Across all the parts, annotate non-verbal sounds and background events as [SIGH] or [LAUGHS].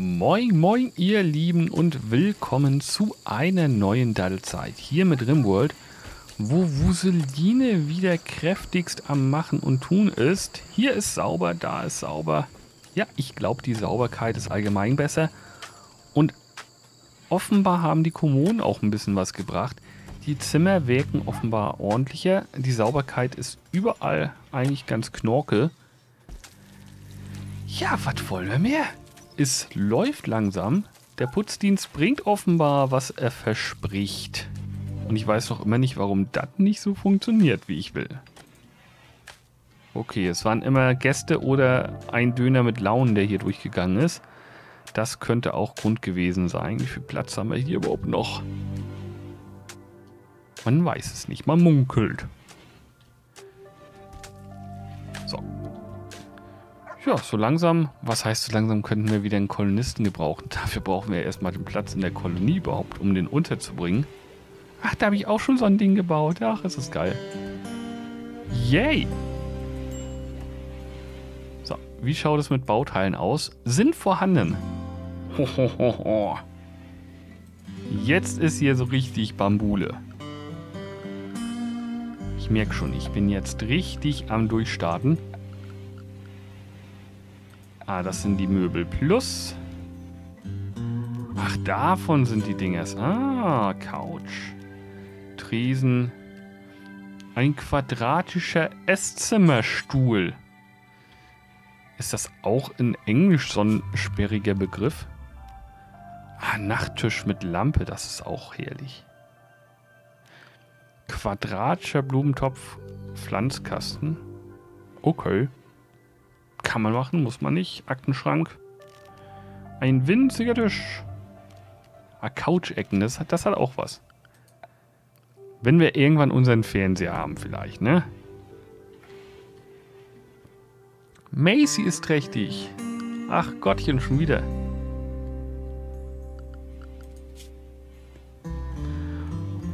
Moin, moin, ihr Lieben und willkommen zu einer neuen Daddelzeit hier mit Rimworld, wo Wuseline wieder kräftigst am Machen und Tun ist. Hier ist sauber, da ist sauber. Ja, ich glaube, die Sauberkeit ist allgemein besser. Und offenbar haben die Kommunen auch ein bisschen was gebracht. Die Zimmer wirken offenbar ordentlicher. Die Sauberkeit ist überall eigentlich ganz knorke. Ja, was wollen wir mehr? Es läuft langsam. Der Putzdienst bringt offenbar, was er verspricht. Und ich weiß noch immer nicht, warum das nicht so funktioniert, wie ich will. Okay, es waren immer Gäste oder ein Döner mit Launen, der hier durchgegangen ist. Das könnte auch Grund gewesen sein. Wie viel Platz haben wir hier überhaupt noch? Man weiß es nicht, man munkelt. Ja, so langsam, was heißt so langsam, könnten wir wieder einen Kolonisten gebrauchen. [LAUGHS] Dafür brauchen wir erstmal den Platz in der Kolonie überhaupt, um den unterzubringen. Ach, da habe ich auch schon so ein Ding gebaut. Ach, ist das geil. Yay! So, wie schaut es mit Bauteilen aus? Sind vorhanden. Hohoho. [LAUGHS] Jetzt ist hier so richtig Bambule. Ich merke schon, ich bin jetzt richtig am Durchstarten. Ah, das sind die Möbel plus. Ach, davon sind die Dingers. Ah, Couch. Tresen. Ein quadratischer Esszimmerstuhl. Ist das auch in Englisch so ein sperriger Begriff? Ah, Nachttisch mit Lampe, das ist auch herrlich. Quadratischer Blumentopf, Pflanzkasten. Okay. Kann man machen, muss man nicht. Aktenschrank. Ein winziger Tisch. Ah, Couch-Ecken, das, das hat auch was. Wenn wir irgendwann unseren Fernseher haben vielleicht, ne? Macy ist trächtig. Ach Gottchen, schon wieder.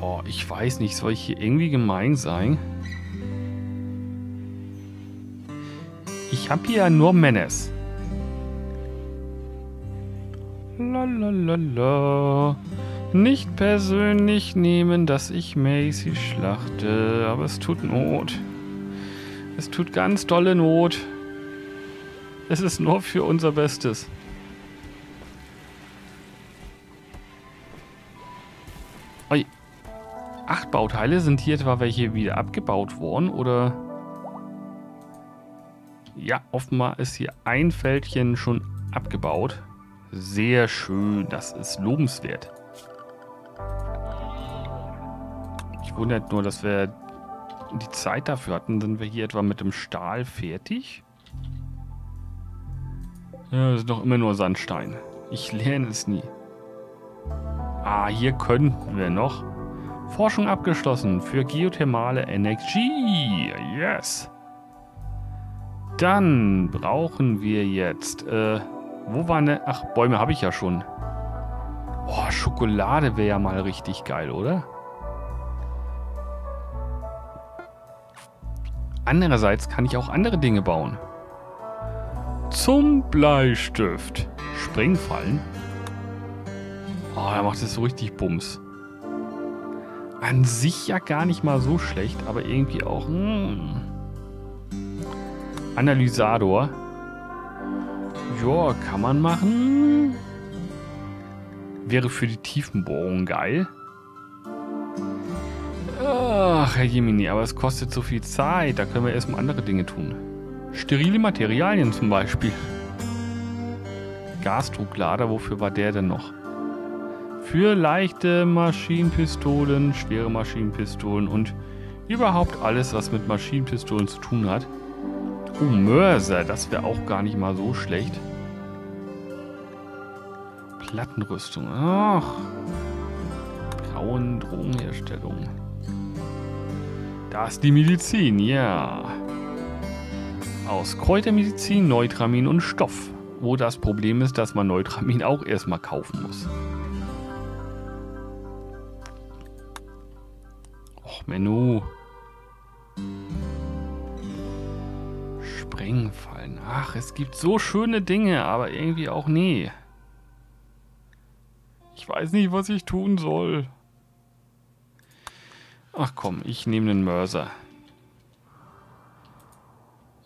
Oh, ich weiß nicht, soll ich hier irgendwie gemein sein? Ich habe hier ja nur Menace. Lalalala. Nicht persönlich nehmen, dass ich Macy schlachte, aber es tut Not. Es tut ganz dolle Not. Es ist nur für unser Bestes. Oi. Acht Bauteile. Sind hier etwa welche wieder abgebaut worden, oder... Ja, offenbar ist hier ein Fältchen schon abgebaut. Sehr schön, das ist lobenswert. Ich wundert nur, dass wir die Zeit dafür hatten. Sind wir hier etwa mit dem Stahl fertig? Ja, das ist doch immer nur Sandstein. Ich lerne es nie. Ah, hier könnten wir noch. Forschung abgeschlossen für geothermale Energie. Yes. Dann brauchen wir jetzt... Äh, wo war ne... Ach, Bäume habe ich ja schon. Boah, Schokolade wäre ja mal richtig geil, oder? Andererseits kann ich auch andere Dinge bauen. Zum Bleistift. Springfallen. Oh, er macht es so richtig Bums. An sich ja gar nicht mal so schlecht, aber irgendwie auch... Hm. Analysator. Ja, kann man machen. Wäre für die Tiefenbohrung geil. Ach, Herr Jemini, aber es kostet so viel Zeit. Da können wir erstmal andere Dinge tun. Sterile Materialien zum Beispiel. Gasdrucklader, wofür war der denn noch? Für leichte Maschinenpistolen, schwere Maschinenpistolen und überhaupt alles, was mit Maschinenpistolen zu tun hat. Oh, Mörser, das wäre auch gar nicht mal so schlecht. Plattenrüstung, ach. Grauen Drogenherstellung. Da ist die Medizin, ja. Aus Kräutermedizin, Neutramin und Stoff. Wo das Problem ist, dass man Neutramin auch erstmal kaufen muss. Och, Menno. Springfallen. Ach, es gibt so schöne Dinge, aber irgendwie auch nee. Ich weiß nicht, was ich tun soll. Ach komm, ich nehme den Mörser.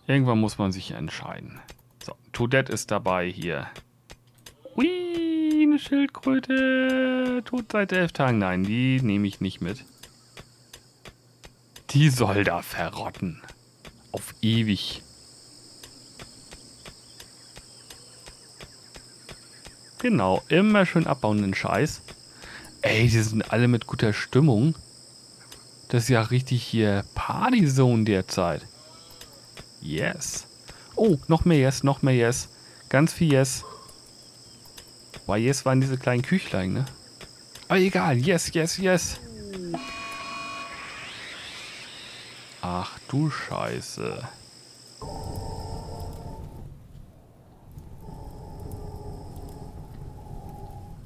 Irgendwann muss man sich entscheiden. So, Toadette ist dabei hier. Ui, eine Schildkröte. Tot seit elf Tagen. Nein, die nehme ich nicht mit. Die soll da verrotten. Auf ewig. Genau, immer schön abbauen den Scheiß. Ey, die sind alle mit guter Stimmung. Das ist ja richtig hier Partyzone derzeit. Yes. Oh, noch mehr Yes, noch mehr Yes. Ganz viel Yes. Weil Yes waren diese kleinen Küchlein, ne? Aber egal, Yes, Yes, Yes. Ach du Scheiße.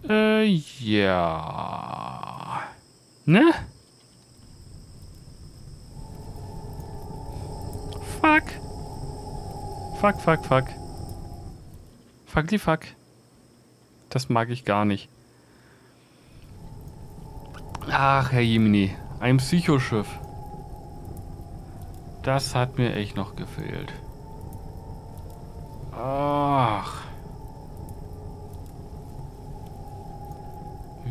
Äh, ja. Ne? Fuck. Fuck, fuck, fuck. Fuck die fuck. Das mag ich gar nicht. Ach, Herr Jemini. Ein Psychoschiff. Das hat mir echt noch gefehlt. Ach.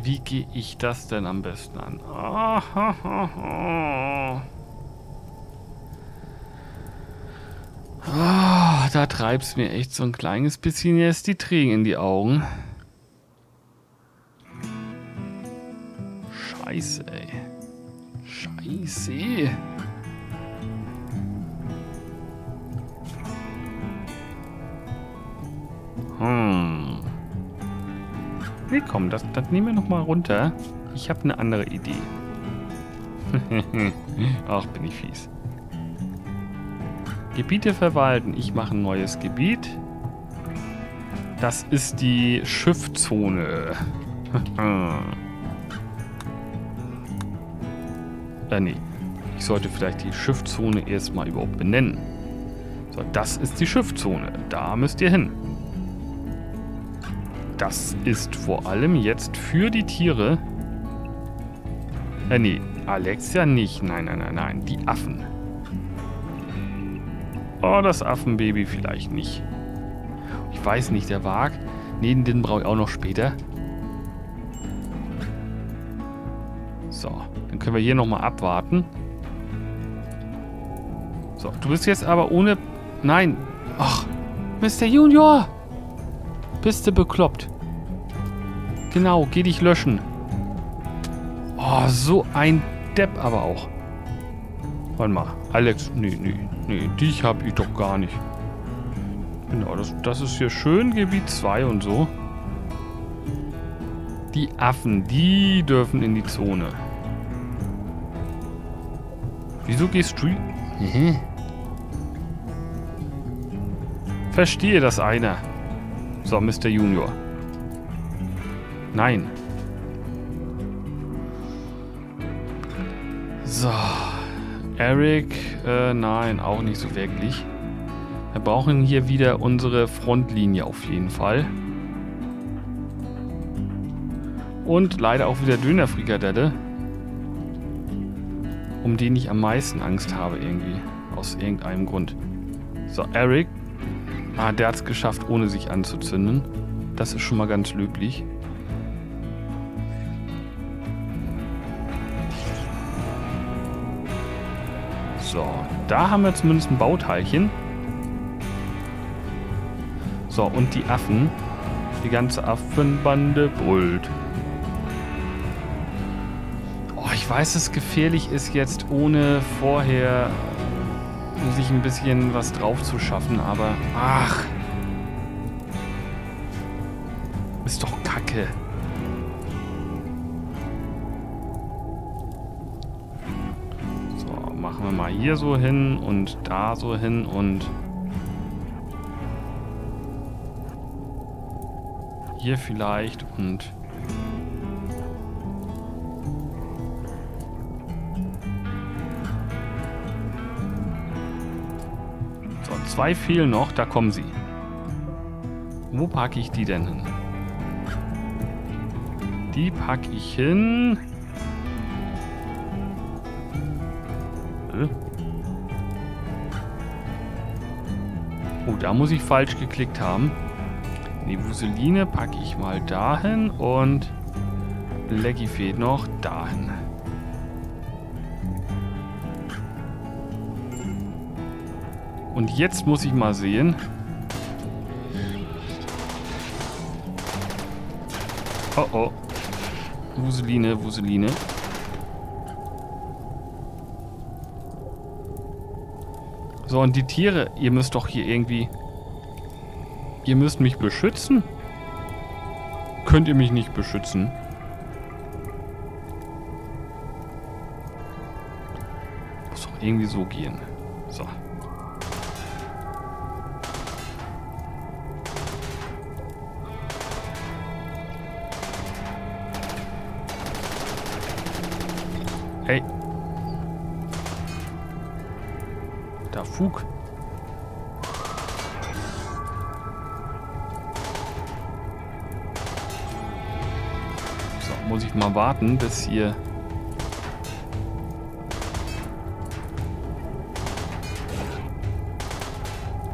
Wie gehe ich das denn am besten an? Ha, ha, ha. Oh, da treibt's mir echt so ein kleines bisschen jetzt die Tränen in die Augen. Scheiße, ey. Scheiße. Komm, das, das nehmen wir nochmal runter. Ich habe eine andere Idee. [LAUGHS] Ach, bin ich fies. Gebiete verwalten. Ich mache ein neues Gebiet. Das ist die Schiffzone. [LAUGHS] äh, nee. Ich sollte vielleicht die Schiffzone erstmal überhaupt benennen. So, das ist die Schiffzone. Da müsst ihr hin. Das ist vor allem jetzt für die Tiere. Äh, nee. Alexia nicht. Nein, nein, nein, nein. Die Affen. Oh, das Affenbaby vielleicht nicht. Ich weiß nicht, der Wag. Nee, den brauche ich auch noch später. So, dann können wir hier nochmal abwarten. So, du bist jetzt aber ohne... Nein. Ach, Mr. Junior. Bist du bekloppt? Genau, geh dich löschen. Oh, so ein Depp aber auch. Warte mal. Alex, nee, nee, nee, dich hab ich doch gar nicht. Genau, das, das ist hier schön, Gebiet 2 und so. Die Affen, die dürfen in die Zone. Wieso gehst du... Mhm. Verstehe das einer. So, Mr. Junior. Nein. So. Eric, äh, nein, auch nicht so wirklich. Wir brauchen hier wieder unsere Frontlinie auf jeden Fall. Und leider auch wieder Dönerfrikadelle. Um den ich am meisten Angst habe irgendwie. Aus irgendeinem Grund. So, Eric. Ah, der hat es geschafft, ohne sich anzuzünden. Das ist schon mal ganz löblich. So, da haben wir zumindest ein Bauteilchen. So, und die Affen. Die ganze Affenbande brüllt. Oh, ich weiß, dass es gefährlich ist jetzt, ohne vorher sich ein bisschen was drauf zu schaffen, aber ach. Ist doch kacke. So, machen wir mal hier so hin und da so hin und hier vielleicht und zwei fehlen noch, da kommen sie. Wo packe ich die denn hin? Die packe ich hin. Äh. Oh, da muss ich falsch geklickt haben. Die Wuseline packe ich mal dahin und Lecky fehlt noch dahin. Und jetzt muss ich mal sehen. Oh oh. Wuseline, Wuseline. So, und die Tiere, ihr müsst doch hier irgendwie... Ihr müsst mich beschützen? Könnt ihr mich nicht beschützen? Muss doch irgendwie so gehen. So. Fug. So, muss ich mal warten, bis hier...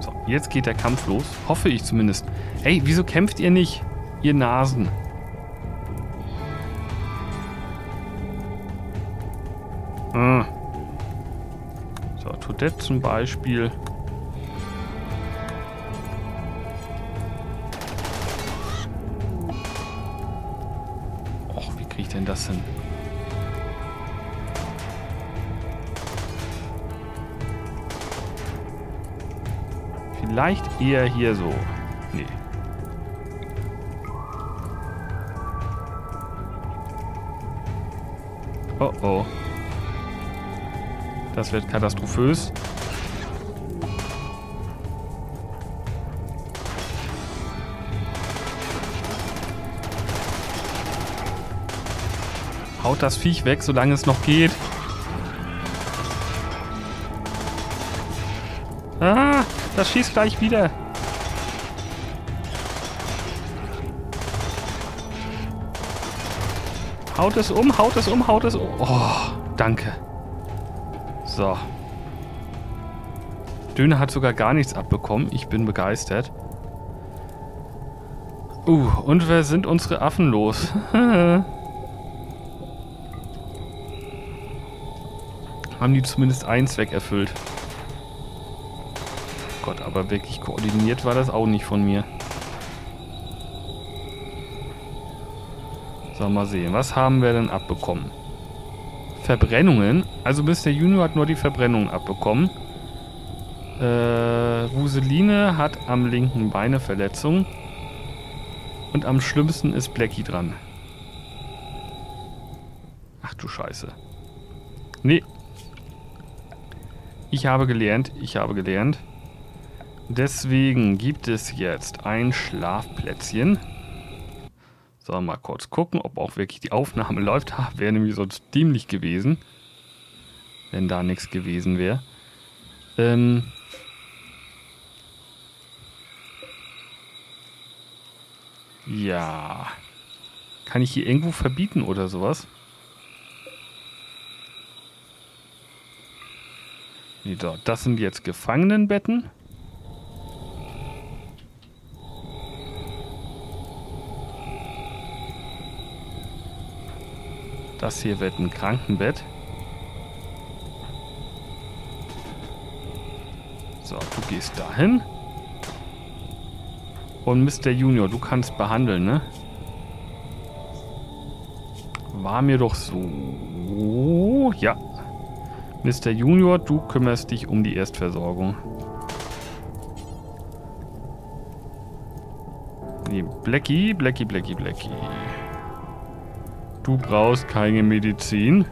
So, jetzt geht der Kampf los. Hoffe ich zumindest. Hey, wieso kämpft ihr nicht? Ihr Nasen. Toadette zum Beispiel. Och, wie kriege ich denn das hin? Vielleicht eher hier so. Nee. Oh oh. Das wird katastrophös. Haut das Viech weg, solange es noch geht. Ah, das schießt gleich wieder. Haut es um, haut es um, haut es um. Oh, danke. So. Döner hat sogar gar nichts abbekommen. Ich bin begeistert. Uh, und wer sind unsere Affen los? [LAUGHS] Haben die zumindest einen Zweck erfüllt. Gott, aber wirklich koordiniert war das auch nicht von mir. So, mal sehen. Was haben wir denn abbekommen? Verbrennungen. Also Mr. Junior hat nur die Verbrennungen abbekommen. Äh, Wuseline hat am linken Beine Verletzung. Und am schlimmsten ist Blackie dran. Ach du Scheiße. Nee. Ich habe gelernt, ich habe gelernt. Deswegen gibt es jetzt ein Schlafplätzchen. So, mal kurz gucken, ob auch wirklich die Aufnahme [LAUGHS] läuft. Wäre nämlich sonst dämlich gewesen, wenn da nichts gewesen wäre. Ähm ja. Kann ich hier irgendwo verbieten oder sowas? Nee, so, das sind jetzt Gefangenenbetten. Das hier wird ein Krankenbett. So, du gehst dahin. Und Mr. Junior, du kannst behandeln, ne? War mir doch so. Ja. Mr. Junior, du kümmerst dich um die Erstversorgung. Nee, Blackie, Blackie, Blackie, Blackie. Du brauchst keine Medizin.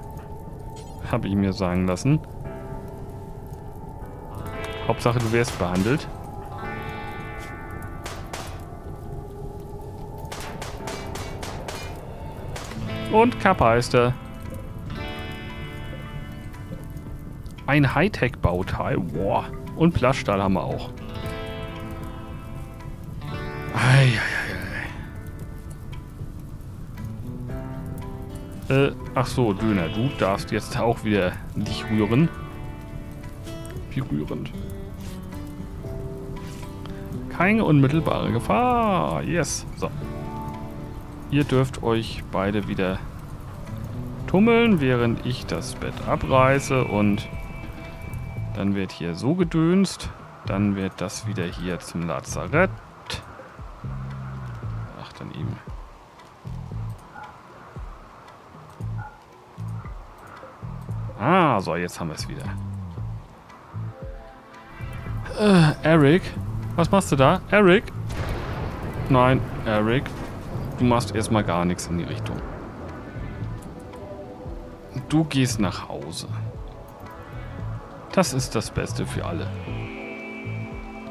Habe ich mir sagen lassen. Hauptsache, du wärst behandelt. Und Kappa ist er. Ein Hightech-Bauteil. Boah. Und Plaststahl haben wir auch. Äh, ach so, Döner, du darfst jetzt auch wieder dich rühren. Wie rührend. Keine unmittelbare Gefahr. Yes. So. Ihr dürft euch beide wieder tummeln, während ich das Bett abreiße und dann wird hier so gedönst. Dann wird das wieder hier zum Lazarett. So, jetzt haben wir es wieder. Äh, Eric? Was machst du da? Eric? Nein, Eric. Du machst erstmal gar nichts in die Richtung. Du gehst nach Hause. Das ist das Beste für alle.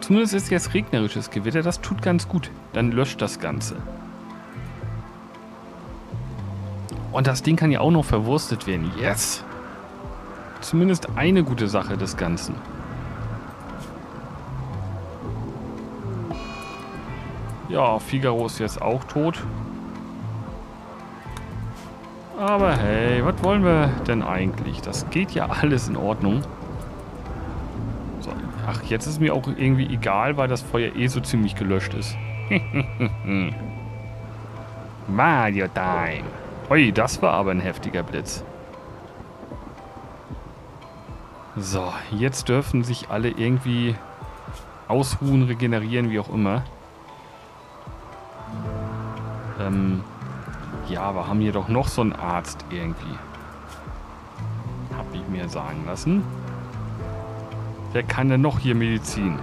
Zumindest ist jetzt regnerisches Gewitter, das tut ganz gut. Dann löscht das Ganze. Und das Ding kann ja auch noch verwurstet werden. Yes! Zumindest eine gute Sache des Ganzen. Ja, Figaro ist jetzt auch tot. Aber hey, was wollen wir denn eigentlich? Das geht ja alles in Ordnung. So, ach, jetzt ist mir auch irgendwie egal, weil das Feuer eh so ziemlich gelöscht ist. [LAUGHS] Mario Time. Ui, das war aber ein heftiger Blitz. So, jetzt dürfen sich alle irgendwie ausruhen, regenerieren, wie auch immer. Ähm, ja, wir haben hier doch noch so einen Arzt irgendwie. Hab ich mir sagen lassen. Wer kann denn noch hier Medizin?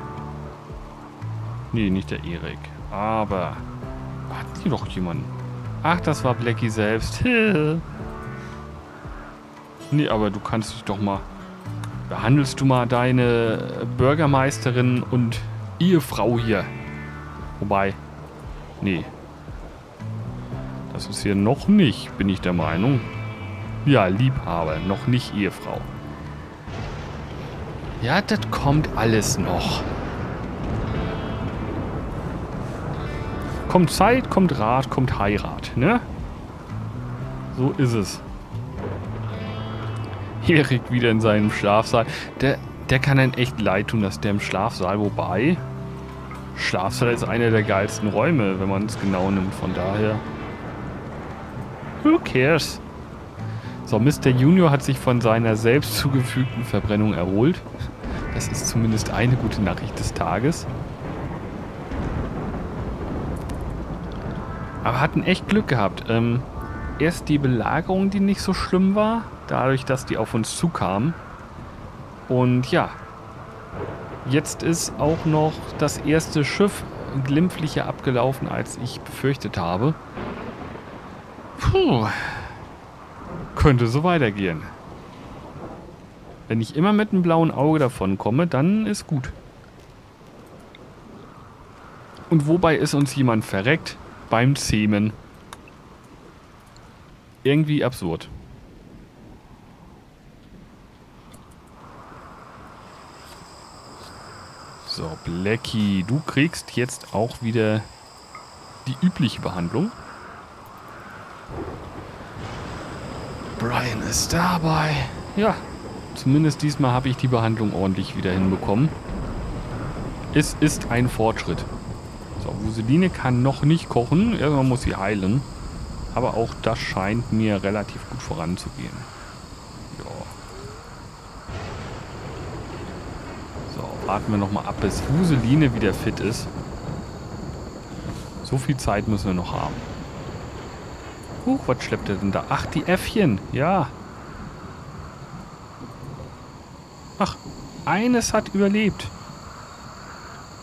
Nee, nicht der Erik. Aber hat hier doch jemanden? Ach, das war Blackie selbst. [LAUGHS] nee, aber du kannst dich doch mal... Behandelst du mal deine Bürgermeisterin und Ehefrau hier? Wobei... Nee, das ist hier noch nicht, bin ich der Meinung. Ja, Liebhaber, noch nicht Ehefrau. Ja, das kommt alles noch. Kommt Zeit, kommt Rat, kommt Heirat, ne? So ist es. Erik wieder in seinem Schlafsaal. Der, der kann einem echt leid tun, dass der im Schlafsaal, wobei... Schlafsaal ist einer der geilsten Räume, wenn man es genau nimmt, von daher... Who cares? So, Mr. Junior hat sich von seiner selbst zugefügten Verbrennung erholt. Das ist zumindest eine gute Nachricht des Tages. Aber hatten echt Glück gehabt. Ähm, erst die Belagerung, die nicht so schlimm war, dadurch, dass die auf uns zukamen. Und ja, jetzt ist auch noch das erste Schiff glimpflicher abgelaufen, als ich befürchtet habe. Puh. Könnte so weitergehen. Wenn ich immer mit einem blauen Auge davon komme, dann ist gut. Und wobei ist uns jemand verreckt? Beim Zähmen. Irgendwie absurd. So, Blackie, du kriegst jetzt auch wieder die übliche Behandlung. Brian ist dabei. Ja, zumindest diesmal habe ich die Behandlung ordentlich wieder hinbekommen. Es ist ein Fortschritt. So, Wuseline kann noch nicht kochen. Irgendwann muss sie heilen. Aber auch das scheint mir relativ gut voranzugehen. Ja. So, warten wir nochmal ab, bis Wuseline wieder fit ist. So viel Zeit müssen wir noch haben. Huch, was schleppt er denn da? Ach, die Äffchen. Ja. Ach, eines hat überlebt.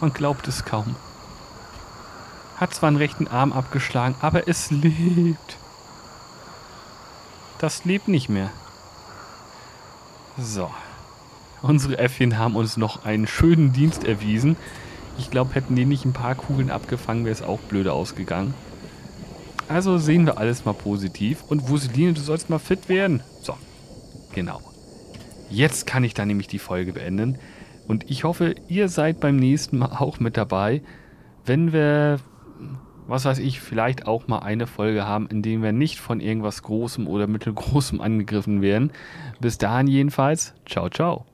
Man glaubt es kaum. Hat zwar einen rechten Arm abgeschlagen, aber es lebt. Das lebt nicht mehr. So. Unsere Äffchen haben uns noch einen schönen Dienst erwiesen. Ich glaube, hätten die nicht ein paar Kugeln abgefangen, wäre es auch blöde ausgegangen. Also sehen wir alles mal positiv. Und Wuseline, du sollst mal fit werden. So, genau. Jetzt kann ich dann nämlich die Folge beenden. Und ich hoffe, ihr seid beim nächsten Mal auch mit dabei, wenn wir was weiß ich, vielleicht auch mal eine Folge haben, in der wir nicht von irgendwas Großem oder Mittelgroßem angegriffen werden. Bis dahin jedenfalls, ciao, ciao.